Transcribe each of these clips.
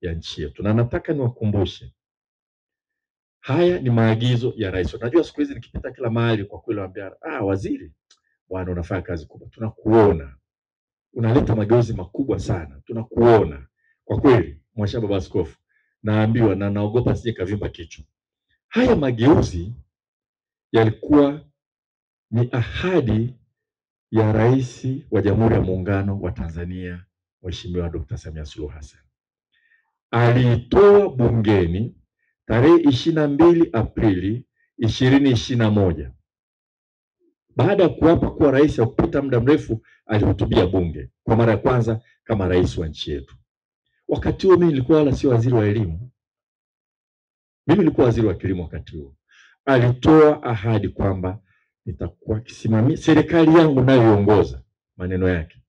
ya nchi yetu, na nataka niwakumbushe haya ni maagizo ya rais. Unajua siku hizi nikipita kila mahali, kwa kweli waambia, ah, waziri bwana, unafanya kazi kubwa, tunakuona unaleta mageuzi makubwa sana, tunakuona kwa kweli. Mwasha Baba Askofu, naambiwa na naogopa sije kavimba kichwa. Haya mageuzi yalikuwa ni ahadi ya Rais wa Jamhuri ya Muungano wa Tanzania Mheshimiwa Dr. Samia Suluhu Hassan. Aliitoa bungeni tarehe ishirini na mbili Aprili ishirini ishirini na moja baada ya kuapa kuwa rais wa kupita muda mrefu, alihutubia bunge kwa mara ya kwanza kama rais wa nchi yetu. Wakati huo mimi nilikuwa wala sio waziri wa elimu, mimi nilikuwa waziri wa kilimo wakati huo. Alitoa ahadi kwamba nitakuwa kisimamia serikali yangu nayoiongoza, maneno yake,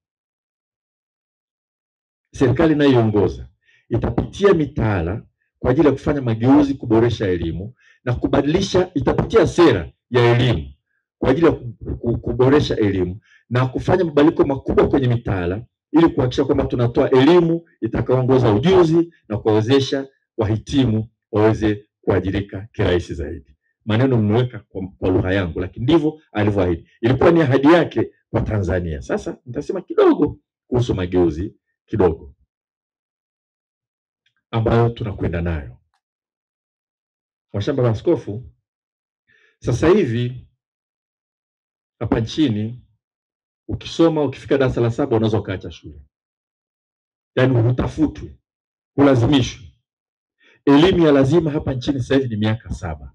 serikali nayoiongoza itapitia mitaala kwa ajili ya kufanya mageuzi, kuboresha elimu na kubadilisha, itapitia sera ya elimu kwa ajili ya kuboresha elimu na kufanya mabadiliko makubwa kwenye mitaala ili kuhakikisha kwamba tunatoa elimu itakayoongoza ujuzi na kuwawezesha wahitimu waweze kuajirika kirahisi zaidi. Maneno mmeweka kwa, kwa lugha yangu, lakini ndivyo alivyoahidi. Ilikuwa ni ahadi yake kwa Tanzania. Sasa nitasema kidogo kuhusu mageuzi kidogo ambayo tunakwenda nayo. Washamba Baba Askofu, sasa hivi hapa nchini ukisoma ukifika darasa la saba unaweza ukaacha shule, yaani hutafutwi, hulazimishwi. Elimu ya lazima hapa nchini sasa hivi ni miaka saba.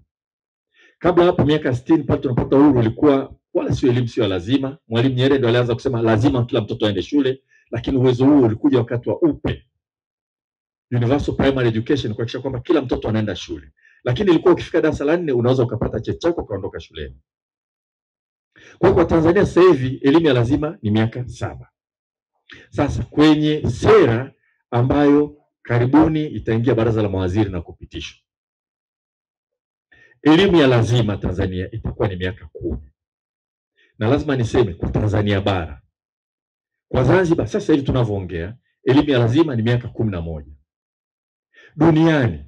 Kabla hapo miaka sitini pale tunapata uhuru ulikuwa wala sio elimu sio lazima. Mwalimu Nyerere ndo alianza kusema lazima kila mtoto aende shule, lakini uwezo huo ulikuja wakati wa UPE, Universal Primary Education, kuhakikisha kwamba kila mtoto anaenda shule, lakini ilikuwa ukifika darasa la nne unaweza ukapata cheti chako ukaondoka shuleni. Kwa kwa Tanzania sasa hivi elimu ya lazima ni miaka saba. Sasa kwenye sera ambayo karibuni itaingia baraza la mawaziri na kupitishwa, elimu ya lazima Tanzania itakuwa ni miaka kumi, na lazima niseme kwa Tanzania bara. Kwa Zanzibar sasa hivi tunavyoongea, elimu ya lazima ni miaka kumi na moja. Duniani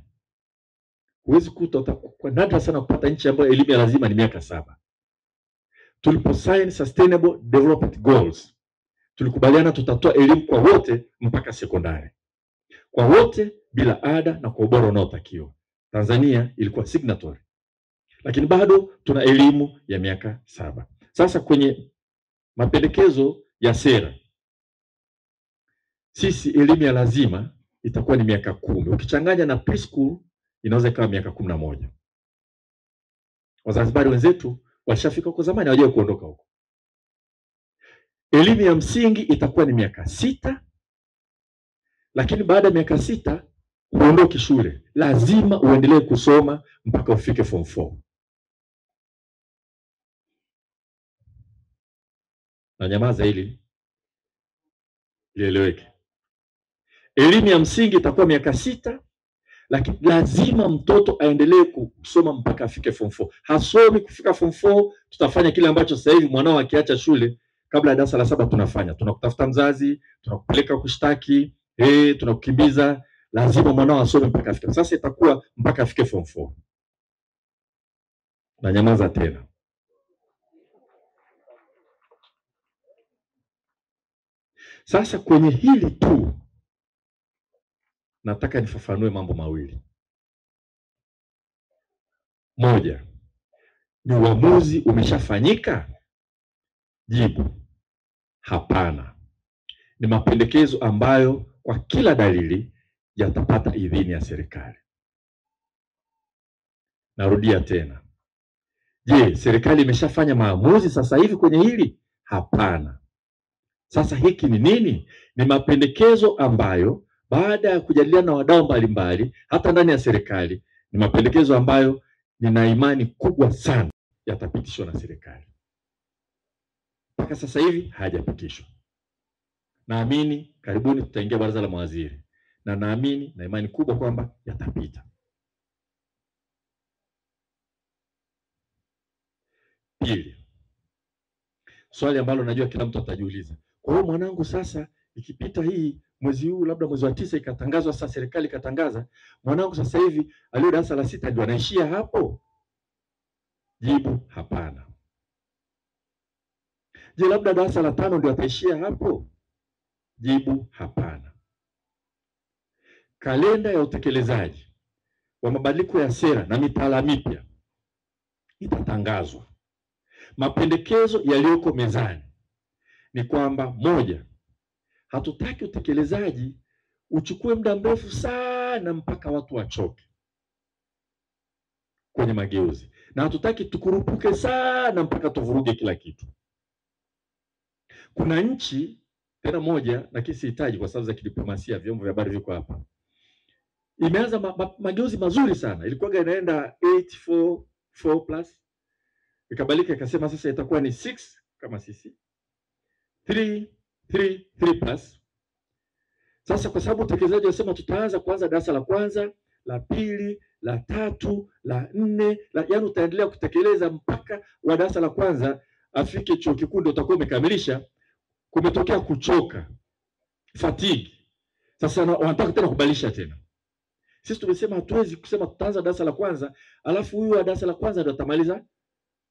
huwezi kuta, kwa nadra sana kupata nchi ambayo elimu ya lazima ni miaka saba. Tulipo sign Sustainable Development Goals tulikubaliana tutatoa elimu kwa wote mpaka sekondari, kwa wote bila ada na kwa ubora unaotakiwa. Tanzania ilikuwa signatory, lakini bado tuna elimu ya miaka saba. Sasa kwenye mapendekezo ya sera, sisi elimu ya lazima itakuwa ni miaka kumi, ukichanganya na preschool inaweza ikawa miaka kumi na moja. Wazanzibari wenzetu walishafika huko zamani, hawajai kuondoka huko. Elimu ya msingi itakuwa ni miaka sita, lakini baada ya miaka sita huondoki shule, lazima uendelee kusoma mpaka ufike form 4. Na nyamaza hili lieleweke. Elimu ya msingi itakuwa miaka sita, lakini lazima mtoto aendelee kusoma mpaka afike form 4. Hasomi kufika form 4, tutafanya kile ambacho sasa hivi mwanao akiacha shule kabla ya darasa la saba tunafanya, tunakutafuta mzazi, tunakupeleka kushtaki, eh, tunakukimbiza. Lazima mwanao asome mpaka afike. Sasa itakuwa mpaka afike form 4. Na nyamaza tena. Sasa kwenye hili tu nataka nifafanue mambo mawili. Moja, ni uamuzi umeshafanyika? Jibu, hapana. Ni mapendekezo ambayo kwa kila dalili yatapata idhini ya serikali. Narudia tena. Je, serikali imeshafanya maamuzi sasa hivi kwenye hili? Hapana. Sasa hiki ni nini? Ni mapendekezo ambayo baada ya kujadiliana na wadau mbalimbali hata ndani ya serikali, ni mapendekezo ambayo nina imani kubwa sana yatapitishwa na serikali. Mpaka sasa hivi hayajapitishwa. Naamini karibuni tutaingia baraza la mawaziri, na naamini na imani kubwa kwamba yatapita. Pili, swali ambalo najua kila mtu atajiuliza, kwa hiyo mwanangu, sasa ikipita hii mwezi huu labda mwezi wa tisa ikatangazwa, sasa serikali ikatangaza mwanangu sasa hivi aliyo darasa la sita ndio anaishia hapo? Jibu hapana. Je, labda darasa la tano ndio ataishia hapo? Jibu hapana. Kalenda ya utekelezaji wa mabadiliko ya sera na mitaala mipya itatangazwa. Mapendekezo yaliyoko mezani ni kwamba moja, hatutaki utekelezaji. Uchukue muda mrefu sana mpaka watu wachoke kwenye mageuzi, na hatutaki tukurupuke sana mpaka tuvuruge kila kitu. Kuna nchi tena moja, lakini sihitaji kwa sababu za kidiplomasia, vyombo vya habari viko hapa, imeanza ma, ma, mageuzi mazuri sana. Ilikuwaga inaenda 844 plus, ikabadilika ikasema sasa itakuwa ni 6 kama sisi. 3 3 3 plus. Sasa kwa sababu utekelezaji wasema tutaanza kwanza darasa la kwanza, la pili, la tatu, la nne, la yaani utaendelea kutekeleza mpaka wa darasa la kwanza afike chuo kikuu ndio utakuwa umekamilisha. Kumetokea kuchoka, fatigue. Sasa wanataka tena kubadilisha tena. Sisi tumesema hatuwezi kusema tutaanza darasa la kwanza alafu huyu wa darasa la kwanza ndio atamaliza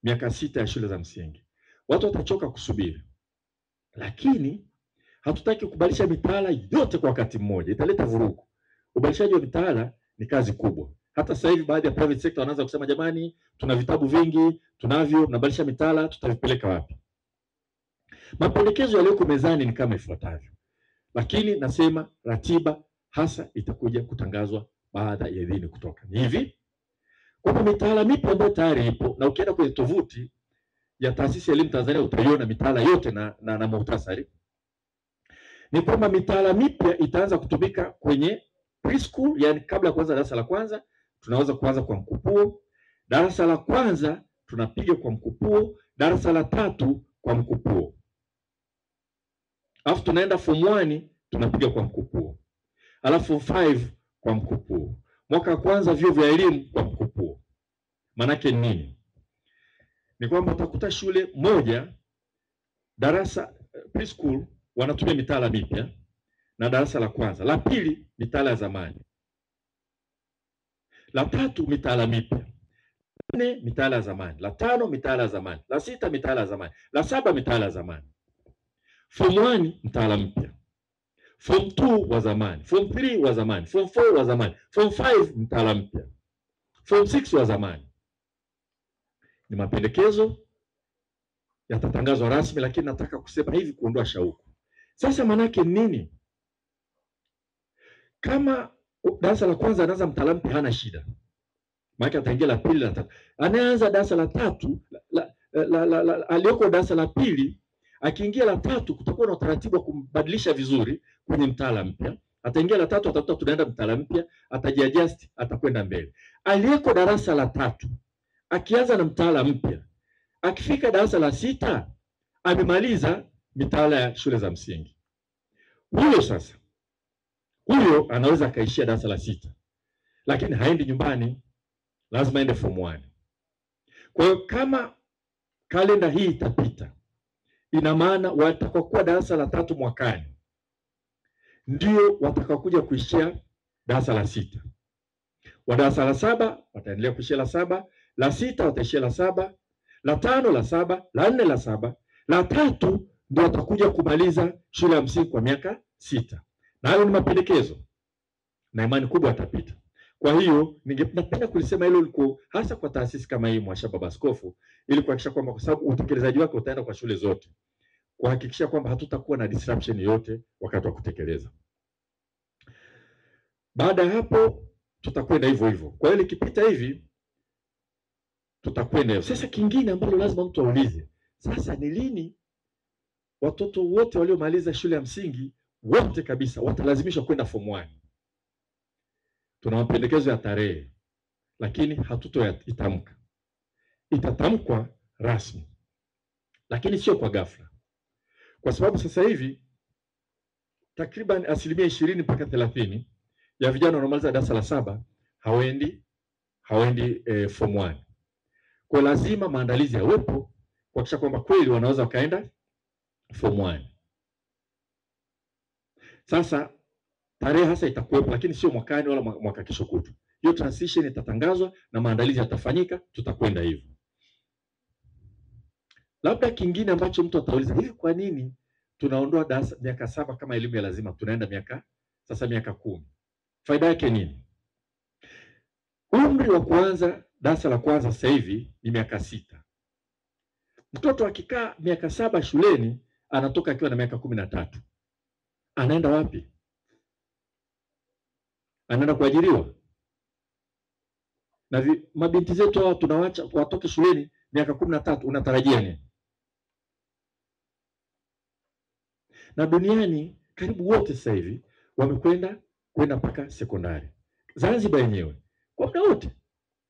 miaka sita ya shule za msingi. Watu watachoka kusubiri, lakini hatutaki kubadilisha mitaala yote kwa wakati mmoja, italeta vurugu. Ubadilishaji wa mitaala ni kazi kubwa. Hata sasa hivi baadhi ya private sector wanaanza kusema jamani, tuna vitabu vingi tunavyo, mnabadilisha mitaala, tutavipeleka wapi? Mapendekezo yaliyoko mezani ni kama ifuatavyo, lakini nasema ratiba hasa itakuja kutangazwa baada ya idhini kutoka. Ni hivi kwamba mitaala mipya ambayo tayari ipo, na ukienda kwenye tovuti ya Taasisi ya Elimu Tanzania utaiona mitaala yote na, na, na muhtasari ni kwamba mitaala mipya itaanza kutumika kwenye preschool, yani kabla ya kuanza darasa la kwanza tunaweza kuanza kwa mkupuo. Darasa la kwanza tunapiga kwa mkupuo, darasa la tatu kwa mkupuo, alafu tunaenda form 1 tunapiga kwa mkupuo, alafu form 5 kwa mkupuo. Mwaka wa kwanza vyuo vya elimu kwa mkupuo. Maanake ni nini? Ni kwamba utakuta shule moja darasa eh, preschool wanatumia mitaala mipya na darasa la kwanza, la pili mitaala ya zamani, la tatu mitaala mipya, la nne mitaala ya zamani, la tano mitaala ya zamani, la sita mitaala ya zamani, la saba mitaala ya zamani, form 1 mtaala mpya, form 2 wa zamani, form 3 wa zamani, form 4 wa zamani, form 5 mtaala mpya, form 6 wa zamani. Ni mapendekezo yatatangazwa rasmi, lakini nataka kusema hivi kuondoa shauku. Sasa maanake nini? Kama darasa la kwanza anaanza mtaalamu mpya hana shida, maana ataingia la pili la tatu. Anayeanza darasa la tatu la, la, la, la, aliyoko darasa la pili akiingia la tatu, kutakuwa na utaratibu wa kumbadilisha vizuri kwenye mtaala mpya. Ataingia la tatu, atakuta tunaenda mtaala mpya, atajiadjust, atakwenda mbele. Aliyeko darasa la tatu akianza na mtaala mpya, akifika darasa la sita amemaliza mitaala ya shule za msingi. Huyo sasa, huyo anaweza akaishia darasa la sita, lakini haendi nyumbani, lazima aende form 1. Kwa hiyo kama kalenda hii itapita, ina maana watakaokuwa darasa la tatu mwakani ndio watakaokuja kuishia darasa la sita. Wa darasa la saba wataendelea kuishia la saba, la sita wataishia la saba, la tano la saba, la nne la saba, la tatu ndio watakuja kumaliza shule ya msingi kwa miaka sita, na hayo ni mapendekezo na imani kubwa atapita. Kwa hiyo ningependa kulisema hilo liko hasa kwa taasisi kama hii Mwasha Baba Askofu, ili kuhakikisha kwamba kwa sababu utekelezaji wake utaenda kwa shule zote, kuhakikisha kwamba hatutakuwa na disruption yoyote wakati wa kutekeleza. Baada ya hapo tutakwenda hivyo hivyo. Kwa hiyo likipita hivi tutakwenda. Sasa kingine ambalo lazima mtu aulize, sasa ni lini watoto wote waliomaliza shule ya msingi wote kabisa watalazimishwa kwenda form 1? Tuna mapendekezo ya tarehe, lakini hatutoitamka. Itatamkwa rasmi, lakini sio kwa ghafla, kwa sababu sasa hivi takriban asilimia ishirini mpaka thelathini ya vijana wanaomaliza darasa la saba hawaendi hawaendi eh, form 1. Kwa lazima maandalizi yawepo kuhakikisha kwamba kweli wanaweza wakaenda form 1. Sasa tarehe hasa itakuwepo, lakini sio mwakani wala mwa- mwaka kesho kutu. Hiyo transition itatangazwa na maandalizi yatafanyika, tutakwenda hivyo. Labda kingine ambacho mtu atauliza, hivi kwa nini tunaondoa darasa miaka saba kama elimu ya lazima, tunaenda miaka sasa miaka kumi? Faida yake nini? Umri wa kuanza darasa la kwanza sasa hivi ni miaka sita. Mtoto akikaa miaka saba shuleni anatoka akiwa na miaka kumi na tatu. Anaenda wapi? Anaenda kuajiriwa? Na mabinti zetu hawa tunawacha watoke shuleni miaka kumi na tatu, unatarajia nini? Na duniani karibu wote sasa hivi wamekwenda kwenda mpaka sekondari. Zanzibar yenyewe kwa muda wote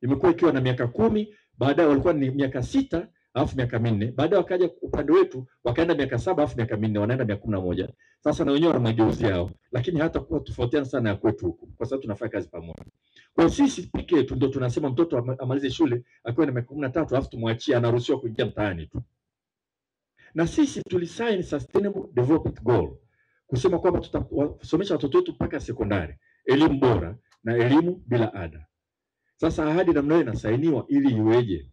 imekuwa ikiwa na miaka kumi, baadaye walikuwa ni miaka sita alafu miaka minne, baadaye wakaja upande wetu wakaenda miaka saba alafu miaka minne, wanaenda miaka kumi na moja. Sasa na wenyewe wana mageuzi yao, lakini hata kuwa tofautiana sana ya kwetu huku, kwa sababu tunafanya kazi pamoja. Kwa sisi pekee tu ndio tunasema mtoto amalize shule akiwa na miaka kumi na tatu alafu tumwachie, anaruhusiwa kuingia mtaani tu. Na sisi tulisign Sustainable Development Goal kusema kwamba tutasomesha watoto wetu mpaka sekondari, elimu bora na elimu bila ada. Sasa ahadi namna hiyo inasainiwa ili iweje?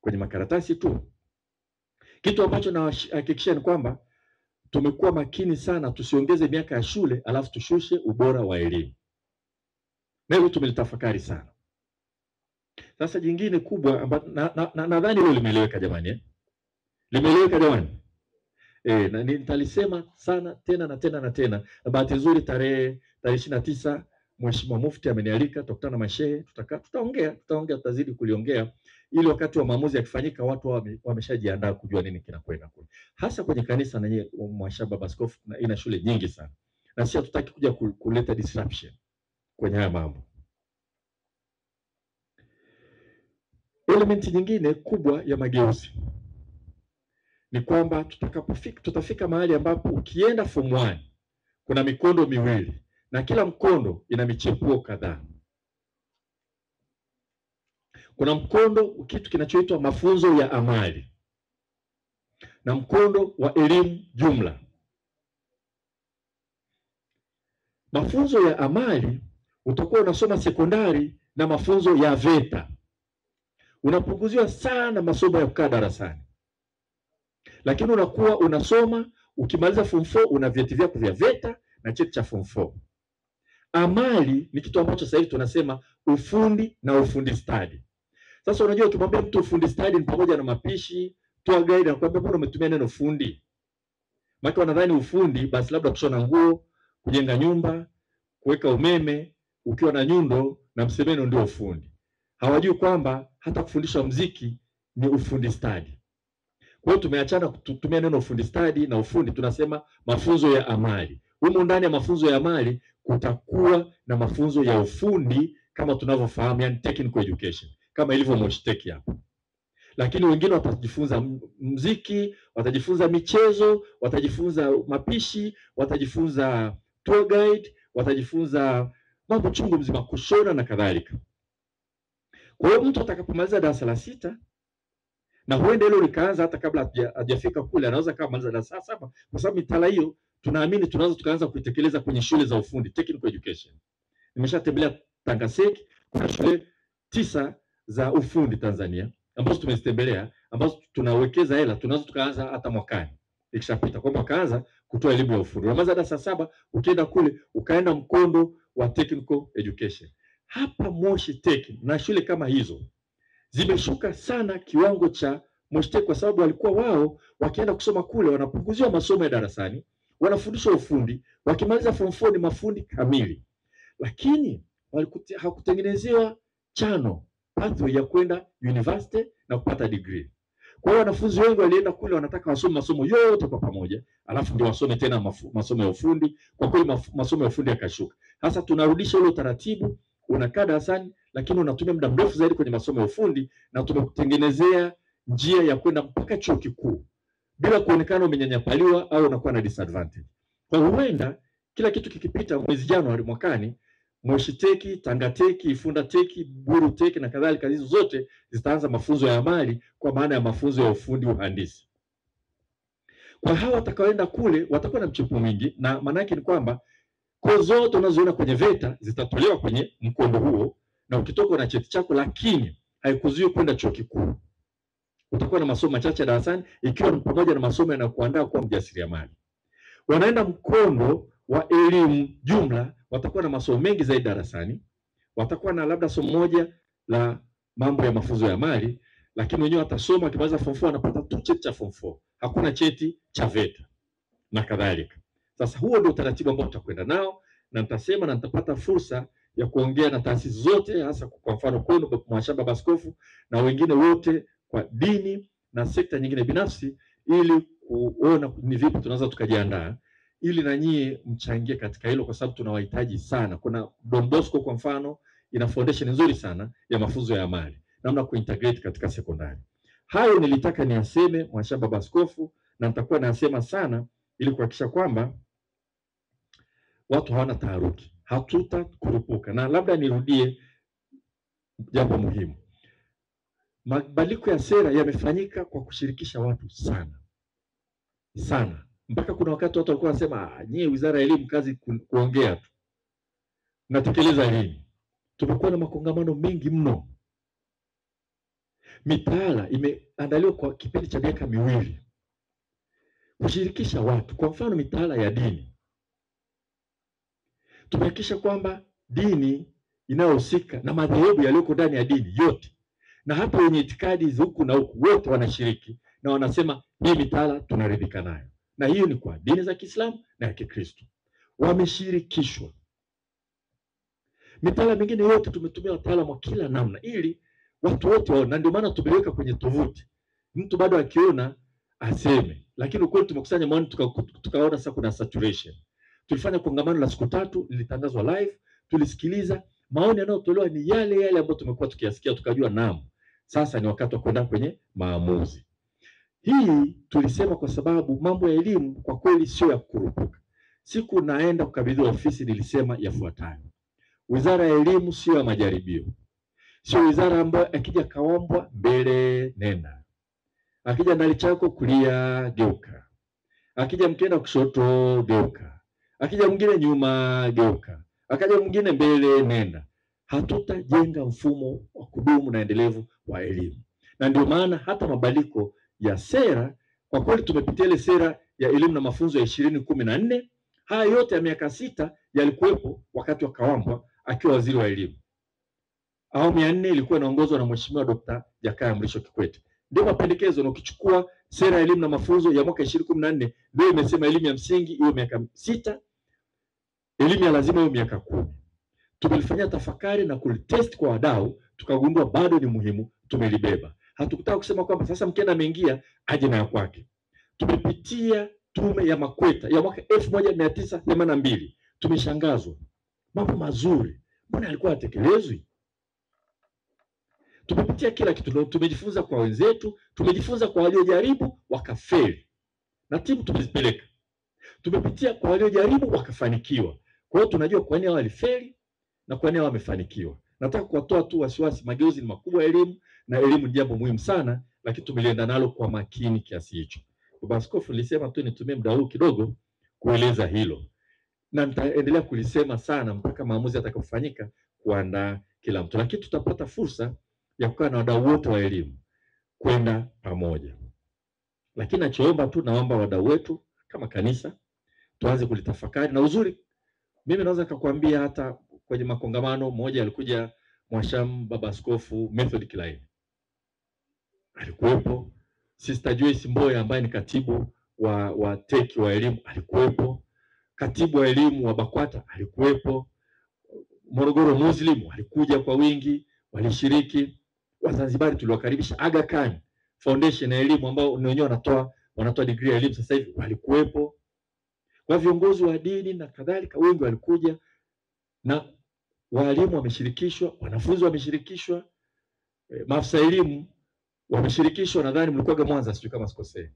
Kwenye makaratasi tu. Kitu ambacho nahakikisha ni kwamba tumekuwa makini sana, tusiongeze miaka ya shule alafu tushushe ubora wa elimu, na tumelitafakari sana. Sasa jingine kubwa amba- na- na- na- nadhani hilo limeeleweka jamani, eh? Limeeleweka jamani. E, na nitalisema sana tena na tena na tena, na bahati nzuri tarehe tarehe ishirini na tisa Mheshimiwa Mufti amenialika, tutakutana na mashehe, tutakaa tutaongea, tutaongea, tutazidi kuliongea ili wakati wa maamuzi yakifanyika watu wame, wameshajiandaa kujua nini kinakwenda kule, hasa kwenye kanisa na yeye Mwashaba Baskofu na ina shule nyingi sana, na sisi hatutaki kuja ku- kuleta disruption kwenye haya mambo. Elementi nyingine kubwa ya mageuzi ni kwamba tutakapofika tutafika mahali ambapo ukienda form 1 kuna mikondo miwili na kila mkondo ina michepuo kadhaa. Kuna mkondo kitu kinachoitwa mafunzo ya amali na mkondo wa elimu jumla. Mafunzo ya amali utakuwa unasoma sekondari na mafunzo ya VETA, unapunguziwa sana masomo ya kukaa darasani, lakini unakuwa unasoma ukimaliza form 4 una vyeti vyako vya VETA na cheti cha form 4. Amali ni kitu ambacho sasa hivi tunasema ufundi na ufundi stadi. Sasa unajua ukimwambia mtu ufundi stadi ni pamoja na mapishi, tour guide anakuambia mbona umetumia neno fundi? Maana wanadhani ufundi basi labda kushona nguo, kujenga nyumba, kuweka umeme, ukiwa na nyundo na msemeno ndio ufundi. Hawajui kwamba hata kufundisha mziki ni ufundi stadi. Kwa hiyo tumeachana kutumia neno ufundi stadi na ufundi, tunasema mafunzo ya amali. Humu ndani ya mafunzo ya mali kutakuwa na mafunzo ya ufundi kama tunavyofahamu, yani technical education kama ilivyo Moshteki hapa, lakini wengine watajifunza mziki, watajifunza michezo, watajifunza mapishi, watajifunza tour guide, watajifunza mambo chungu mzima, kushona na kadhalika. Kwa hiyo mtu atakapomaliza darasa la sita na huenda hilo likaanza hata kabla haja- hajafika kule, anaweza kama maliza darasa saba, kwa sababu mitaala hiyo tunaamini tunaweza tukaanza kuitekeleza kwenye shule za ufundi technical education. Nimeshatembelea Tangasek, kuna shule tisa za ufundi Tanzania ambazo tumezitembelea ambazo tunawekeza hela, tunaweza tukaanza hata mwakani ikishapita, kwamba wakaanza kutoa elimu ya ufundi. Unamaliza darasa la saba, ukienda kule ukaenda mkondo wa technical education. Hapa Moshi Tech na shule kama hizo zimeshuka sana kiwango cha Moshi Tech kwa sababu walikuwa wao wakienda kusoma kule wanapunguziwa masomo ya darasani, wanafundishwa ufundi, wakimaliza form 4 ni mafundi kamili, lakini hakutengenezewa chano pathway ya kwenda university na kupata degree. Kwa hiyo wanafunzi wengi walienda kule wanataka wasome masomo yote kwa pamoja, alafu ndio wasome tena mafu, masomo ya ufundi. Kwa kweli masomo ya ufundi yakashuka. Sasa tunarudisha ule utaratibu, unakaa darasani lakini unatumia muda mrefu zaidi kwenye masomo ya ufundi, na tumekutengenezea njia ya kwenda mpaka chuo kikuu bila kuonekana umenyanyapaliwa au unakuwa na disadvantage. Kwa huenda kila kitu kikipita mwezi Januari mwakani Moshi Teki, Tanga Teki, Ifunda Teki, Buru Teki na kadhalika, hizo zote zitaanza mafunzo ya amali kwa maana ya mafunzo ya ufundi uhandisi. Kwa hawa watakaoenda kule watakuwa na mchepuo mwingi, na maana yake ni kwamba Kozi zote unazoona kwenye VETA zitatolewa kwenye mkondo huo, na ukitoka na cheti chako, lakini haikuzuii kwenda chuo kikuu. Utakuwa na masomo machache darasani, ikiwa ni pamoja na masomo yanayokuandaa kuwa mjasiriamali. Wanaenda mkondo wa elimu jumla, watakuwa na masomo mengi zaidi darasani, watakuwa na labda somo moja la mambo ya mafunzo ya mali, lakini wenyewe watasoma, akimaliza form 4 anapata tu cheti cha form 4, hakuna cheti cha VETA na kadhalika. Sasa huo ndio utaratibu ambao tutakwenda nao, na nitasema na nitapata fursa ya kuongea na taasisi zote, hasa kwa mfano kwenu Mwashamba Baskofu na wengine wote kwa dini na sekta nyingine binafsi, ili kuona ni vipi tunaweza tukajiandaa ili na nyie mchangie katika hilo, kwa sababu tunawahitaji sana. Kuna Don Bosco kwa mfano ina foundation nzuri sana ya mafunzo ya amali, namna kuintegrate katika sekondari. Hayo nilitaka niyaseme Mwashamba Baskofu, na nitakuwa nayasema sana ili kuhakikisha kwamba watu hawana taharuki, hatutakurupuka. Na labda nirudie jambo muhimu, mabadiliko ya sera yamefanyika kwa kushirikisha watu sana. Sana, mpaka kuna wakati watu walikuwa wanasema nyie, wizara ya elimu kazi ku, kuongea tu, natekeleza lini? Tumekuwa na makongamano mengi mno, mitaala imeandaliwa kwa kipindi cha miaka miwili. Kushirikisha watu. Kwa mfano mitaala ya dini, tumehakikisha kwamba dini inayohusika na madhehebu yaliyoko ndani ya dini yote na hata wenye itikadi huku na huku wote wanashiriki na wanasema hii mitaala tunaridhika nayo, na hiyo ni kwa dini za Kiislamu na ya Kikristo. Wameshirikishwa. Mitaala mingine yote tumetumia wataalamu wa kila namna ili watu wote waone, na ndio maana tumeweka kwenye tovuti, mtu bado akiona aseme. Lakini ukweli tumekusanya maoni tukaona tuka sasa kuna saturation. Tulifanya kongamano la siku tatu, lilitangazwa live, tulisikiliza. Maoni yanayotolewa ni yale yale ambayo tumekuwa tukiyasikia, tukajua naam, sasa ni wakati wa kwenda kwenye maamuzi. Hii tulisema kwa sababu mambo ya elimu kwa kweli sio ya kukurupuka. Siku naenda kukabidhiwa ofisi, nilisema yafuatayo: wizara ya elimu sio ya majaribio, sio wizara ambayo akija Kawambwa mbele nena, akija ndali chako kulia geuka, akija mkenda kushoto geuka, akija mwingine nyuma geuka, akaja mwingine mbele nenda. Hatutajenga mfumo wa kudumu na endelevu wa elimu, na ndio maana hata mabadiliko ya sera, kwa kweli tumepitia ile sera ya elimu na mafunzo ya ishirini kumi na nne. Haya yote ya miaka sita yalikuwepo wakati wa Kawambwa akiwa waziri wa elimu. Awamu ya nne ilikuwa inaongozwa na Mheshimiwa Dkt. Jakaya Mrisho Kikwete ndio mapendekezo na ukichukua sera ya elimu na mafunzo ya mwaka ishirini kumi na nne ndio imesema elimu ya msingi iwe miaka sita, elimu ya lazima iwe miaka kumi. Tumelifanyia tafakari na kulitest kwa wadau, tukagundua bado ni muhimu, tumelibeba. Hatukutaka kusema kwamba sasa mkenda ameingia aje na ya kwake. Tumepitia tume ya Makweta ya mwaka elfu moja mia tisa themanini na mbili tumeshangazwa, mambo mazuri, mbona yalikuwa yatekelezwi? Tumepitia kila kitu, tumejifunza kwa wenzetu, tumejifunza kwa waliojaribu wakafeli, na timu tumezipeleka. Tumepitia kwa waliojaribu wakafanikiwa, kwa hiyo tunajua kwa nini walifeli na kwa nini wamefanikiwa. Nataka kuwatoa tu wasiwasi, mageuzi ni makubwa ya elimu, na elimu ni jambo muhimu sana, lakini tumelienda nalo kwa makini kiasi hicho. Baba Askofu, nilisema tu nitumie muda huu kidogo kueleza hilo, na nitaendelea kulisema sana mpaka maamuzi yatakapofanyika kuandaa kila mtu, lakini tutapata fursa ya kukaa na wadau wote wa elimu kwenda pamoja. Lakini nachoomba tu, naomba wadau wetu kama kanisa tuanze kulitafakari, na uzuri, mimi naweza kakwambia hata kwenye makongamano moja alikuja Mwasham Baba Askofu Method Kilaini. Alikuwepo, Sister Joyce Mboya ambaye ni katibu wa wa teki wa elimu alikuwepo, katibu wa elimu wa BAKWATA alikuwepo, Morogoro Muslim alikuja kwa wingi, walishiriki. Wazanzibari tuliwakaribisha. Aga Khan Foundation ya elimu ambao ni wenyewe wanatoa wanatoa degree ya elimu sasa hivi walikuwepo, kwa viongozi wa dini na kadhalika, wengi walikuja, na walimu wameshirikishwa, wanafunzi wameshirikishwa, e, maafisa elimu wameshirikishwa. Nadhani mlikuwaga Mwanza, sijui kama sikosei.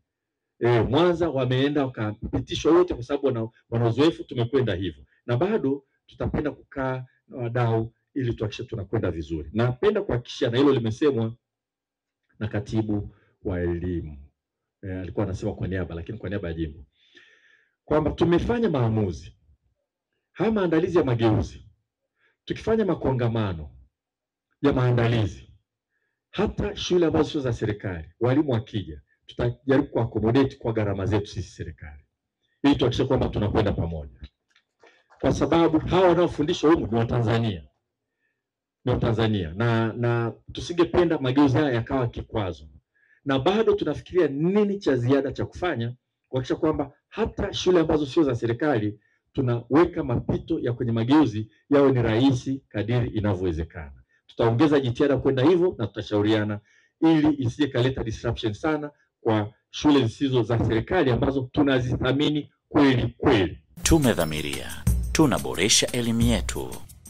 E, Mwanza wameenda wakapitishwa wote, kwa sababu wana, uzoefu. Tumekwenda hivyo na bado tutapenda kukaa na wadau ili tuhakikishe tunakwenda vizuri. Napenda kuhakikisha na hilo limesemwa na katibu wa elimu e, alikuwa anasema kwa niaba, lakini kwa niaba ya jimbo kwamba tumefanya maamuzi haya maandalizi ya mageuzi, tukifanya makongamano ya maandalizi, hata shule ambazo sio za serikali, walimu wakija, tutajaribu kuakomodeti kwa gharama zetu sisi serikali, ili tuhakikishe kwamba tunakwenda pamoja, kwa sababu hawa wanaofundishwa humu ni Watanzania, ni Watanzania. Na na tusingependa mageuzi haya yakawa kikwazo, na bado tunafikiria nini cha ziada cha kufanya kuhakikisha kwamba hata shule ambazo sio za serikali tunaweka mapito ya kwenye mageuzi yawe ni rahisi kadiri inavyowezekana. Tutaongeza jitihada kwenda hivyo na tutashauriana ili isije kaleta disruption sana kwa shule zisizo za serikali ambazo tunazithamini kweli kweli. Tumedhamiria tunaboresha elimu yetu.